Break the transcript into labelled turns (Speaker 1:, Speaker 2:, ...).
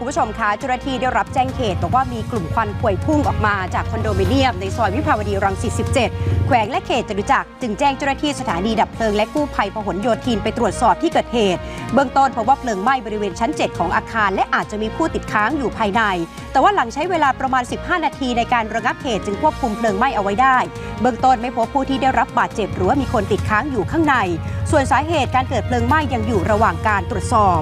Speaker 1: คุณผู้ชมคะเจ้าหน้าที่ได้รับแจ้งเหตุบอกว่ามีกลุ่มควันพวยพุ่งออกมาจากคอนโดมิเนียมในซอยวิภาวดีรังสิต 17 แขวงและเขตจตุจักรจึงแจ้งเจ้าหน้าที่สถานีดับเพลิงและกู้ภัยพหลโยธินไปตรวจสอบที่เกิดเหตุ เบื้องต้นพบว่าเพลิงไหม้บริเวณชั้น 7 ของอาคาร และอาจจะมีผู้ติดค้างอยู่ภายใน แต่ว่าหลังใช้เวลาประมาณ 15 นาทีในการระงับเหตุจึงควบคุมเพลิงไหม้เอาไว้ได้ เบื้องต้นไม่พบผู้ที่ได้รับบาดเจ็บหรือว่ามีคนติดค้างอยู่ข้างใน ส่วนสาเหตุการเกิดเพลิงไหม้ยังอยู่ระหว่างการตรวจสอบ